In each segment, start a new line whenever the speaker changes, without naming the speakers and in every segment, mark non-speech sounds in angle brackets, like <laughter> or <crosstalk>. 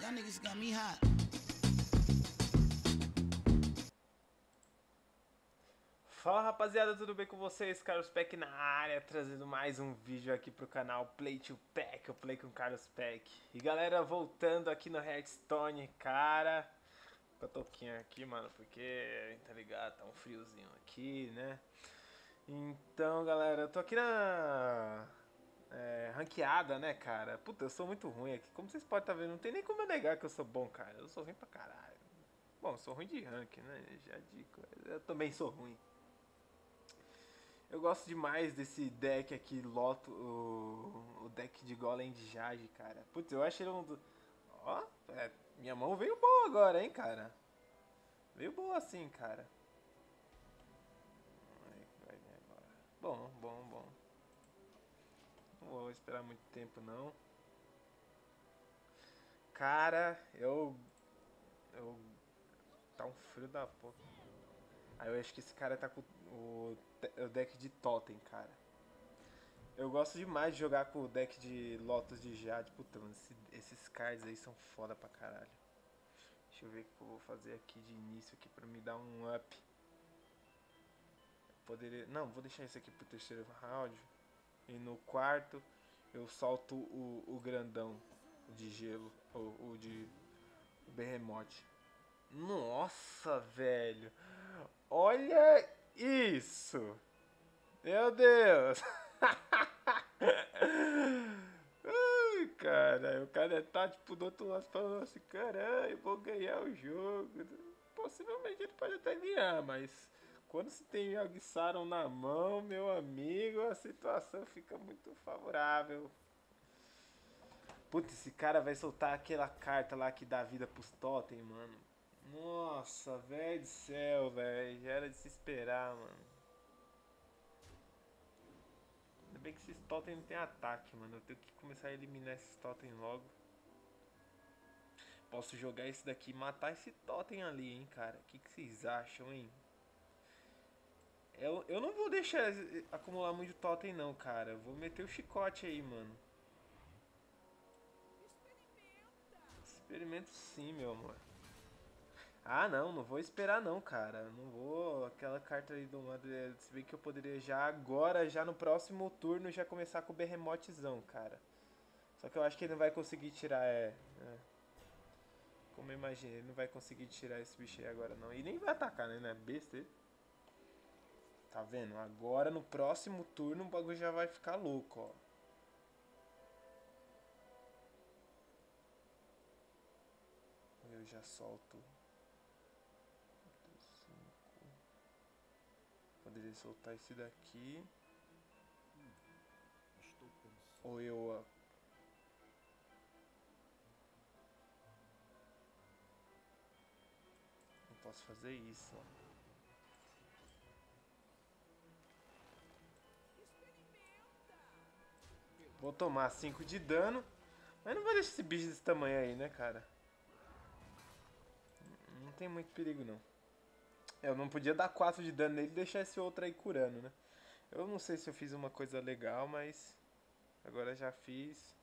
Y'all niggas got me hot.
Fala rapaziada, tudo bem com vocês? Carlos Peck na área, trazendo mais um vídeo aqui pro canal Play to Pack, eu play com Carlos Peck. E galera, voltando aqui no Hearthstone, cara, com a toquinha aqui, mano, porque, tá ligado, tá um friozinho aqui, né? Então, galera, eu tô aqui na é, ranqueada, né, cara? Puta, eu sou muito ruim aqui, como vocês podem estar tá vendo, não tem nem como eu negar que eu sou bom, cara, eu sou ruim pra caralho. Bom, eu sou ruim de rank, né, já digo, eu também sou ruim. Eu gosto demais desse deck aqui, Loto, o, o deck de Golem de Jade, cara. Putz, eu acho ele um do... Ó, é, minha mão veio boa agora, hein, cara. Veio boa assim, cara. Bom, bom, bom. Vou esperar muito tempo, não. Cara, eu... Eu... Tá um frio da porra. Aí eu acho que esse cara tá com o, o deck de Totem, cara. Eu gosto demais de jogar com o deck de Lotus de Jade. Puta, mano, esse, esses cards aí são foda pra caralho. Deixa eu ver o que eu vou fazer aqui de início aqui pra me dar um up. poderia... Não, vou deixar esse aqui pro terceiro round. E no quarto eu solto o, o grandão de gelo. Ou o de Behemoth. Nossa, velho. Olha isso. Meu Deus. <laughs> Ai, cara, o cara tá tipo do outro lado falando assim, caralho, vou ganhar o jogo. Possivelmente ele pode até ganhar, mas quando se tem Yogi Saron na mão, meu amigo, a situação fica muito favorável. Putz, esse cara vai soltar aquela carta lá que dá vida pros totem, mano. Nossa, velho do céu, velho. Já era de se esperar, mano. Ainda bem que esses totem não tem ataque, mano. Eu tenho que começar a eliminar esses totem logo. Posso jogar esse daqui e matar esse totem ali, hein, cara. O que, que vocês acham, hein? Eu, eu não vou deixar acumular muito totem, não, cara. Vou meter o chicote aí, mano. Experimento sim, meu amor. Ah, não, não vou esperar não, cara. Não vou. Aquela carta ali do Madre. Se bem que eu poderia já agora, já no próximo turno, já começar com o Berremotezão, cara. Só que eu acho que ele não vai conseguir tirar, é. é. Como eu imaginei, ele não vai conseguir tirar esse bicho aí agora não. E nem vai atacar, né? É besta ele. Tá vendo? Agora no próximo turno o bagulho já vai ficar louco, ó. Eu já solto Poderia soltar esse daqui. Ou eu... Posso fazer isso, ó. Vou tomar 5 de dano. Mas não vou deixar esse bicho desse tamanho aí, né, cara? Não tem muito perigo, não. Eu não podia dar 4 de dano nele e deixar esse outro aí curando, né? Eu não sei se eu fiz uma coisa legal, mas agora já fiz.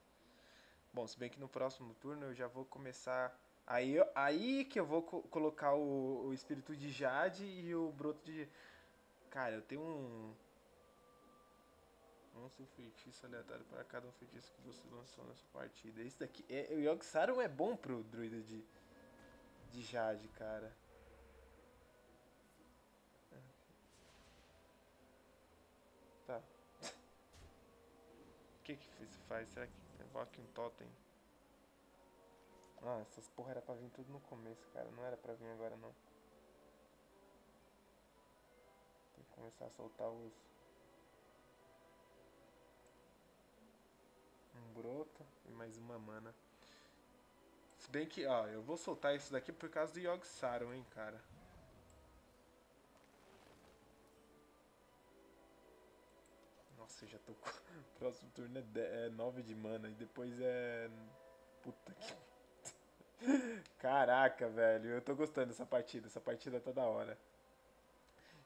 Bom, se bem que no próximo turno eu já vou começar... Aí, aí que eu vou co colocar o, o espírito de Jade e o broto de... Cara, eu tenho um... Lança um feitiço aleatório para cada um feitiço que você lançou nessa partida. Esse daqui... É, o Yogg Saron é bom pro druida de, de Jade, cara. Tá. <laughs> O que que isso faz? Será que evoca um totem? Ah, essas porra era pra vir tudo no começo, cara. Não era pra vir agora, não. Tem que começar a soltar os... broto e mais uma mana. Se bem que, ó, eu vou soltar isso daqui por causa do Yogg Saron, hein, cara. Nossa, eu já tô <laughs> com... Próximo turno é, de... é 9 de mana e depois é... Puta que... <laughs> Caraca, velho. Eu tô gostando dessa partida. Essa partida tá da hora.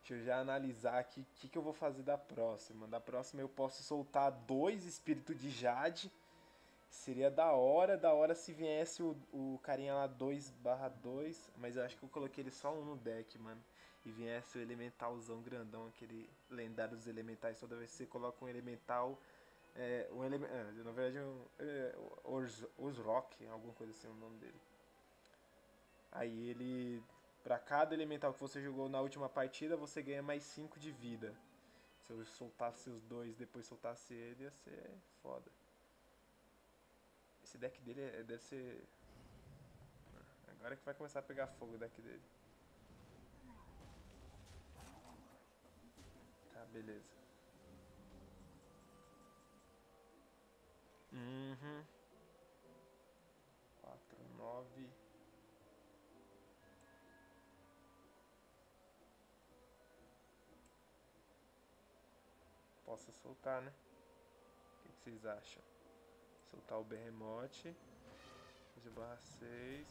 Deixa eu já analisar aqui o que, que eu vou fazer da próxima. Da próxima eu posso soltar dois espíritos de Jade. Seria da hora, da hora se viesse o, o carinha lá 2 barra 2, mas eu acho que eu coloquei ele só um no deck, mano. E viesse o elementalzão grandão, aquele lendário dos elementais. Toda vez que você coloca um elemental, é, um ele, é, na verdade, um, é, os, os Rock, alguma coisa assim, o nome dele. Aí ele, pra cada elemental que você jogou na última partida, você ganha mais 5 de vida. Se eu soltasse os dois depois soltasse ele, ia ser foda. Esse deck dele é, deve ser. Agora que vai começar a pegar fogo o deck dele. Tá, beleza. Uhum. Quatro, nove. Posso soltar, né? O que, vocês acham? Soltar o berremote. Fazer barra 6.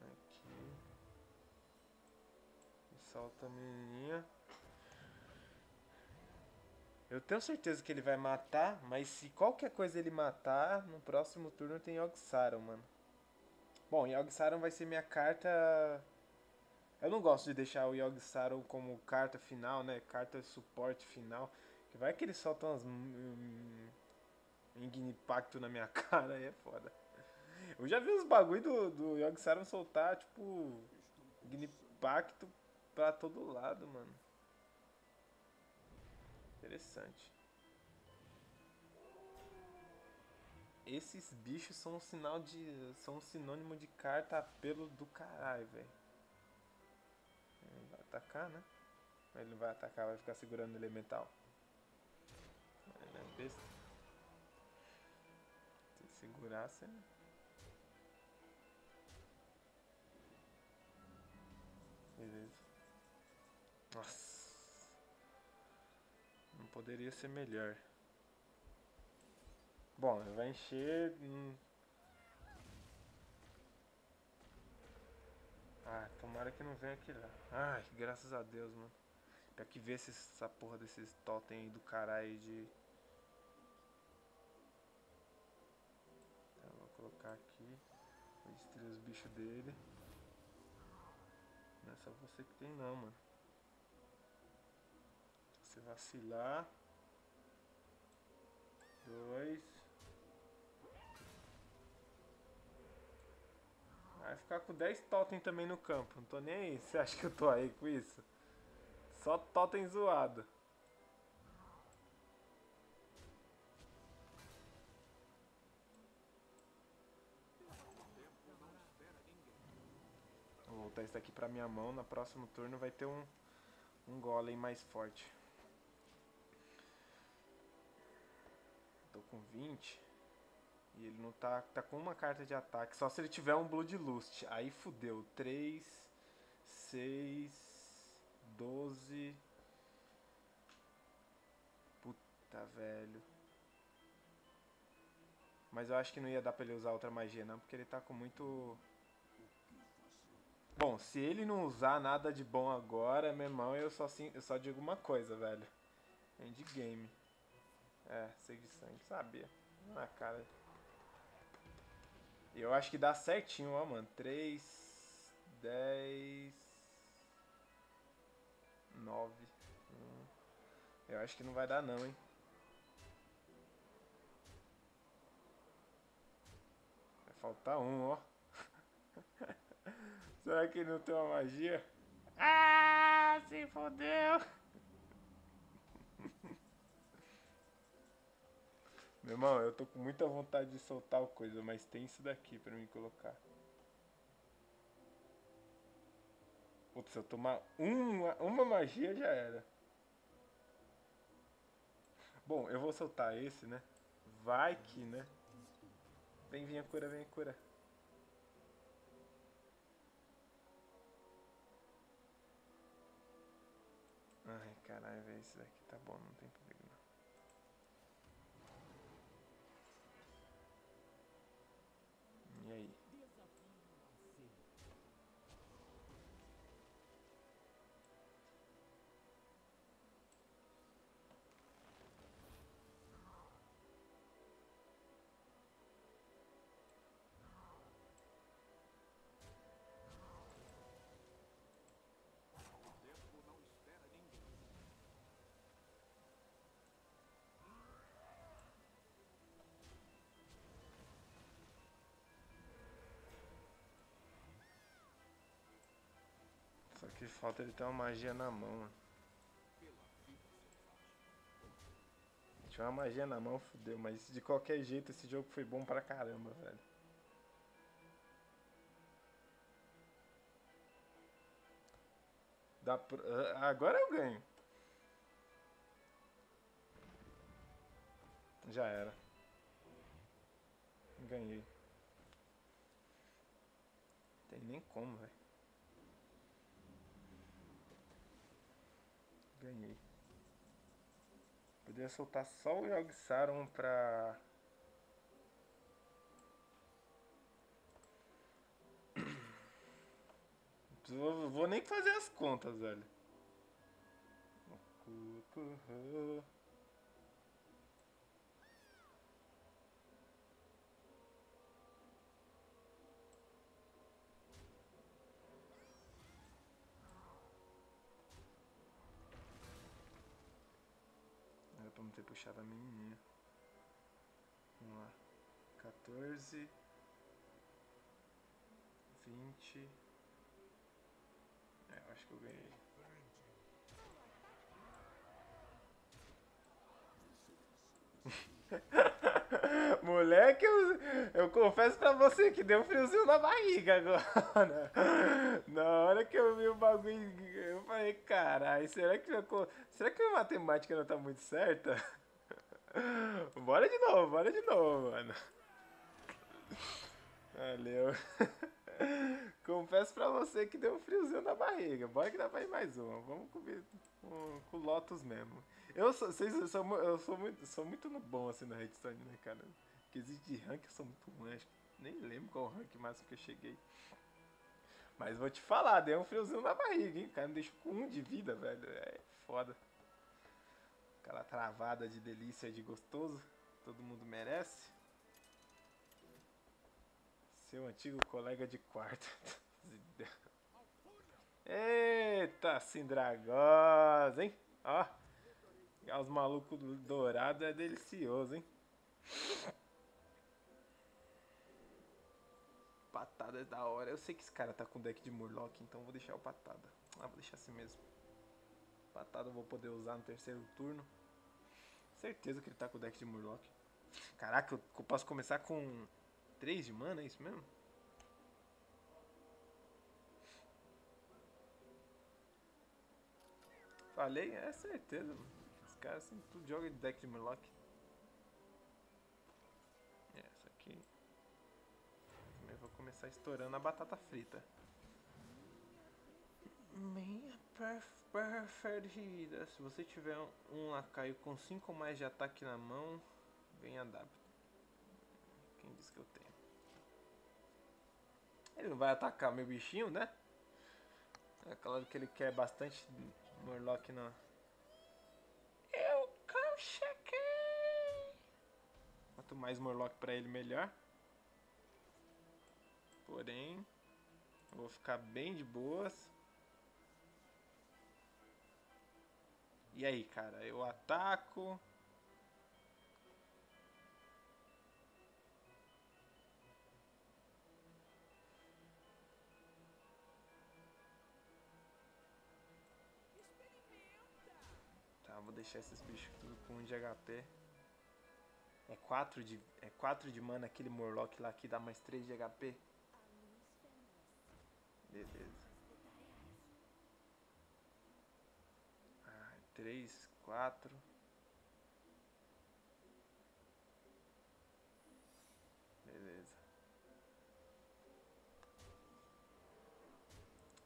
Aqui. E solta a menininha. Eu tenho certeza que ele vai matar, mas se qualquer coisa ele matar, no próximo turno tem Yogg-Saron, mano. Bom, Yogg-Saron vai ser minha carta... Eu não gosto de deixar o Yogg-Saron como carta final, né? Carta suporte final. Que vai que ele solta umas Impacto na minha <laughs> cara aí é foda. Eu já vi os bagulho do, do Yogi Sarum soltar, tipo, Impacto pra todo lado, mano. Interessante. Esses bichos são um sinal de. são um sinônimo de carta apelo do caralho, velho. Ele atacar, né? Ele não vai atacar, vai ficar segurando o elemental. Ele é besta segurar, você... Beleza. Nossa. Não poderia ser melhor. Bom, vai encher... Hum... Ah, tomara que não venha aqui lá. Ai, graças a Deus, mano. Pra que ver essa porra desses totem aí do caralho de... colocar aqui. Vou destruir os bichos dele. Não é só você que tem não, mano. Você vacilar. Dois. Vai ficar com 10 totem também no campo. Não tô nem aí. <laughs> Você acha que eu tô aí com isso? Só totem zoado. voltar isso daqui pra minha mão, no próximo turno vai ter um, um golem mais forte. Tô com 20. E ele não tá, tá com uma carta de ataque. Só se ele tiver um Bloodlust. Aí fudeu. 3, 6, 12. Puta, velho. Mas eu acho que não ia dar pra ele usar outra magia não, porque ele tá com muito Bom, se ele não usar nada de bom agora, meu irmão, eu só, assim, eu só digo uma coisa, velho. Endgame. É, sangue, sabia. Na cara. Eu acho que dá certinho, ó, mano. 3, 10, 9. Hum. Eu acho que não vai dar não, hein. Vai faltar um, ó. <laughs> Será que não tem uma magia? Ah, se fodeu! Meu irmão, eu tô com muita vontade de soltar o coisa, mas tem isso daqui pra mim colocar. Putz, se eu tomar uma, uma magia já era. Bom, eu vou soltar esse, né? Vai que, né? Vem, vem a cura, vem cura. Ai, caralho, velho, esse daqui tá bom, não. Que falta ele ter uma magia na mão, mano. Tinha uma magia na mão, fudeu, mas de qualquer jeito esse jogo foi bom pra caramba, velho. Dá pro... Ah, agora eu ganho. Já era. Ganhei. Tem nem como, velho. Ganhei. Podia soltar só o Yogg Saron pra... <coughs> Vou, vou nem fazer as contas, velho. Era puxado a menininha. Vamos lá. 14. 20. É, eu acho que eu ganhei. <laughs> Moleque, eu, eu confesso pra você que deu um friozinho na barriga agora. <laughs> Na hora que eu vi o bagulho, eu falei, caralho, será que, será que a matemática não tá muito certa? <laughs> Bora de novo, bora de novo, mano. Valeu. <laughs> Confesso pra você que deu um friozinho na barriga. Bora que dá pra ir mais uma. Vamos comer com, com Lotus mesmo. Eu sou, vocês, eu sou, eu sou, muito, sou muito bom assim na Redstone, né, cara? Que existe rank, eu sou muito ruim. Nem lembro qual rank máximo que eu cheguei. Mas vou te falar, deu um friozinho na barriga, hein? O cara me deixou com um de vida, velho. É foda. Aquela travada de delícia, de gostoso. Todo mundo merece. Seu antigo colega de quarto. <laughs> Eita, Sindragosa, hein? Ó. Os malucos dourados é delicioso, hein? Patada é da hora. Eu sei que esse cara tá com deck de Murloc, então vou deixar o patada. Ah, vou deixar assim mesmo. Eu vou poder usar no terceiro turno. Certeza que ele tá com o deck de Murloc. Caraca, eu posso começar com 3 de mana, é isso mesmo? Falei? É certeza, mano. Os caras assim, tudo joga de deck de Murloc. É, essa aqui. Eu vou começar estourando a batata frita. Minha preferida. Se você tiver um lacaio com 5 ou mais de ataque na mão, venha dar. Quem disse que eu tenho? Ele não vai atacar meu bichinho, né? É claro que ele quer bastante Murloc na. Eu chequei! Quanto mais Murloc pra ele, melhor. Porém, eu vou ficar bem de boas. E aí, cara, eu ataco. vou deixar esses bichos tudo com 1 de HP. É 4 de, é 4 de mana aquele Morlock lá que dá mais 3 de HP. Beleza. 3, 4. Beleza.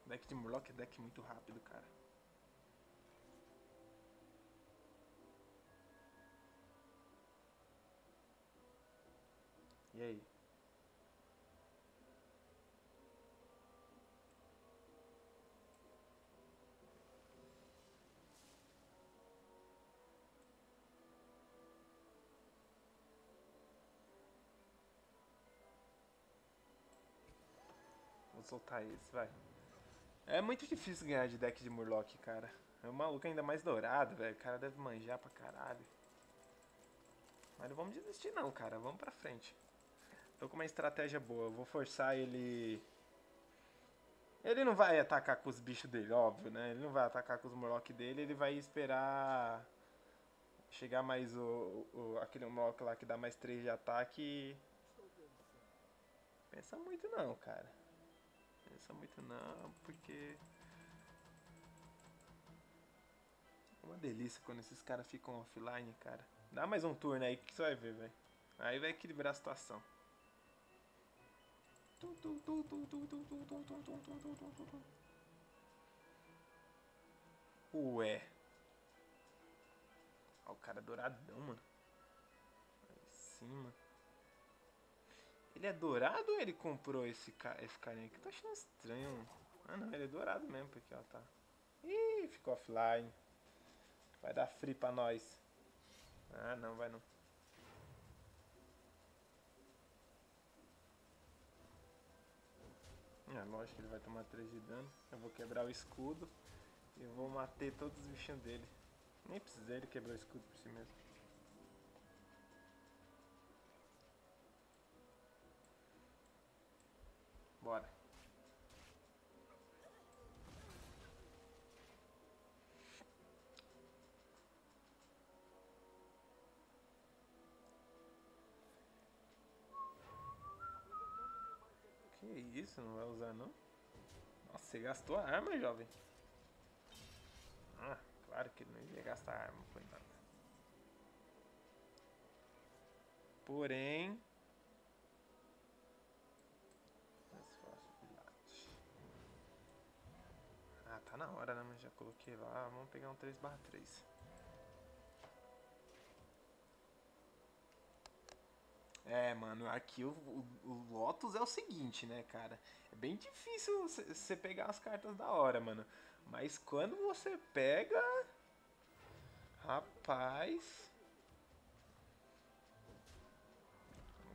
Deck de Murloc é deck muito rápido, cara. Soltar esse, vai. É muito difícil ganhar de deck de Murloc, cara. É um maluco ainda mais dourado, velho. O cara deve manjar pra caralho. Mas não vamos desistir não, cara. Vamos pra frente. Tô com uma estratégia boa. Eu vou forçar ele... Ele não vai atacar com os bichos dele, óbvio, né? Ele não vai atacar com os Murloc dele, ele vai esperar chegar mais o, o aquele Murloc lá que dá mais 3 de ataque. Pensa muito não, cara. Pensa muito não, porque é uma delícia quando esses caras ficam offline, cara. Dá mais um turno aí que você vai ver, velho. Aí vai equilibrar a situação. Ué. Ó, o cara douradão, mano. Aí em cima. Ele é dourado ou ele comprou esse, ca esse carinha aqui? Tô achando estranho. Ah não, ele é dourado mesmo, porque ó, tá. Ih, ficou offline. Vai dar free pra nós. Ah não, vai não. É, lógico que ele vai tomar 3 de dano. Eu vou quebrar o escudo e vou matar todos os bichinhos dele. Nem precisei, ele quebrou o escudo por si mesmo. Bora. Que isso, não vai usar não? Nossa, você gastou a arma, jovem. Ah, claro que não ia gastar a arma, foi nada. Porém... Mais fácil, pilate. Ah, na hora, né? Mas já coloquei lá. Vamos pegar um 3 barra 3. É, mano, aqui o, o, o, Lotus é o seguinte, né, cara? É bem difícil você pegar as cartas da hora, mano. Mas quando você pega. Rapaz.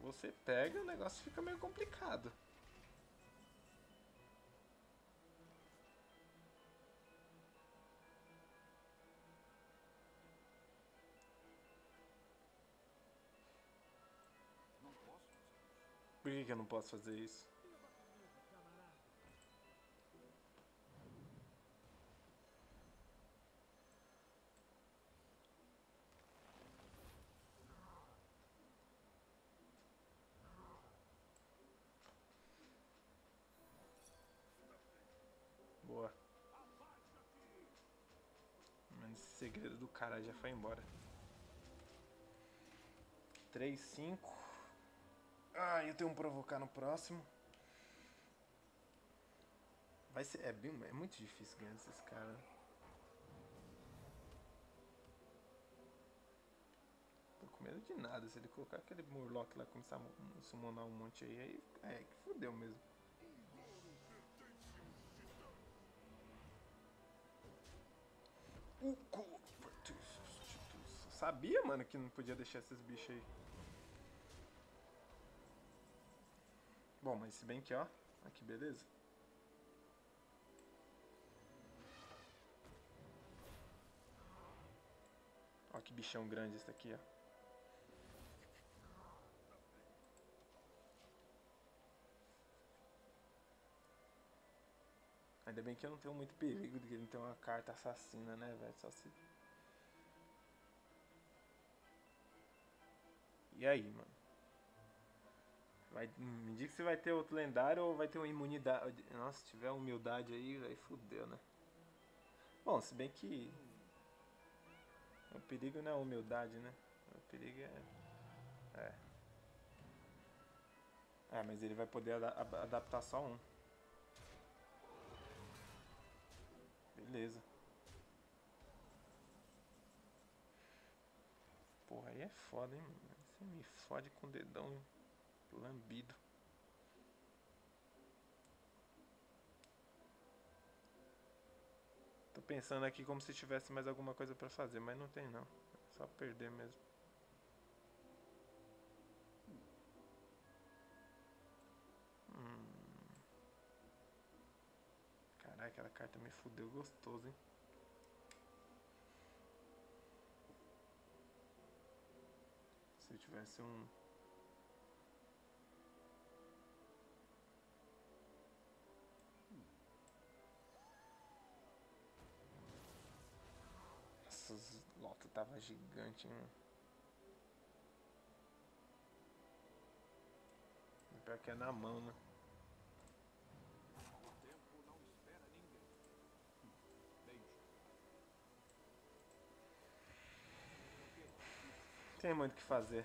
Você pega, o negócio fica meio complicado. Que, que eu não posso fazer isso? Boa. Mas esse segredo do cara já foi embora. 3, 5. Ah, eu tenho um provocar no próximo. Vai ser. É, bem, é muito difícil ganhar desses caras. Tô com medo de nada. Se ele colocar aquele Murloc lá começar a summonar um monte aí, aí é que fudeu mesmo. Sabia, mano, que não podia deixar esses bichos aí. Bom, mas se bem que, ó, aqui beleza. Ó que bichão grande esse aqui, ó. Ainda bem que eu não tenho muito perigo de que ele tenha uma carta assassina, né, velho? Só se... E aí, mano? Vai, me diga se vai ter outro lendário ou vai ter uma imunidade. Nossa, se tiver humildade aí, aí fudeu, né? Bom, se bem que. O perigo não é humildade, né? O perigo é. É. É, mas ele vai poder ad adaptar só um. Beleza. Porra, aí é foda, hein? Você me fode com o dedão. Hein? Lambido. Tô pensando aqui como se tivesse mais alguma coisa pra fazer, mas não tem não. É só perder mesmo. Hum. Caraca, aquela carta me fudeu gostoso, hein? Se eu tivesse um lotos tava gigante, hein? Pior que é na mão, né? Tem muito o que fazer.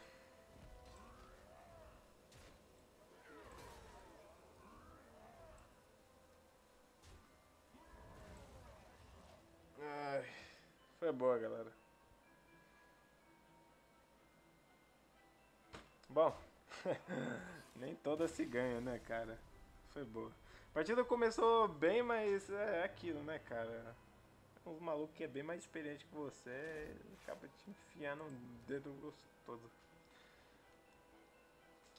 Ai, foi boa, galera. Bom, <laughs> nem toda se ganha, né, cara? Foi boa. A partida começou bem, mas é aquilo, né, cara? Uns malucos que é bem mais experiente que você, acaba te enfiando um dedo gostoso.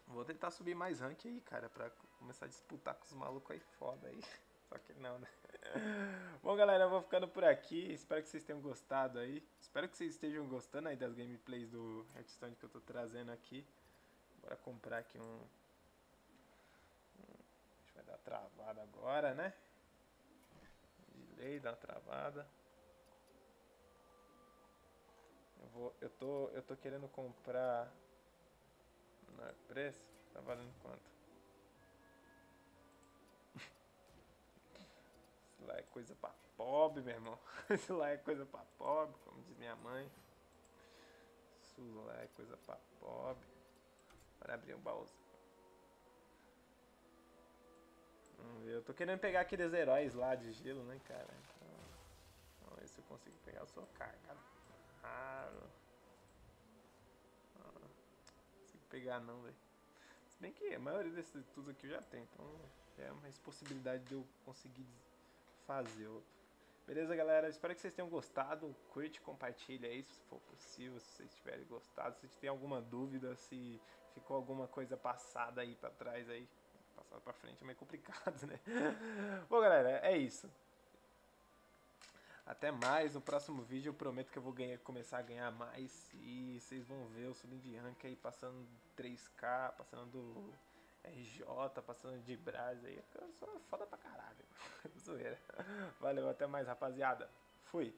Vou tentar subir mais rank aí, cara, pra começar a disputar com os malucos aí foda aí. <laughs> Só que não, né? <laughs> Bom, galera, eu vou ficando por aqui. Espero que vocês tenham gostado aí. Espero que vocês estejam gostando aí das gameplays do Hearthstone que eu tô trazendo aqui. Bora comprar aqui um... Que vai dar travada agora, né? Delay, dá uma travada. Eu, vou, eu, tô, eu tô querendo comprar... Não é preço? Tá valendo quanto? <laughs> lá é coisa pra pobre, meu irmão. <laughs> Isso lá é coisa pra pobre, como diz minha mãe. Isso lá é coisa pra pobre. Bora abrir um baúzinho. Vamos ver. Eu tô querendo pegar aqueles heróis lá de gelo, né, cara? Então, vamos ver se eu consigo pegar. Eu sou cargado. Raro. Ah, não consigo pegar não, velho. Se bem que a maioria desses tudo aqui eu já tenho. Então é mais possibilidade de eu conseguir fazer outro. Beleza, galera? Espero que vocês tenham gostado. Curte, compartilha aí se for possível, se vocês tiverem gostado. Se tem alguma dúvida, se ficou alguma coisa passada aí pra trás aí. Passada pra frente é meio complicado, <laughs> né? Bom, galera, é isso. Até mais. No próximo vídeo eu prometo que eu vou ganhar, começar a ganhar mais. E vocês vão ver eu subindo de rank aí, passando 3k, passando do RJ, passando de Brás aí. Eu sou foda pra caralho. <laughs> Zoeira. Valeu, até mais, rapaziada. Fui.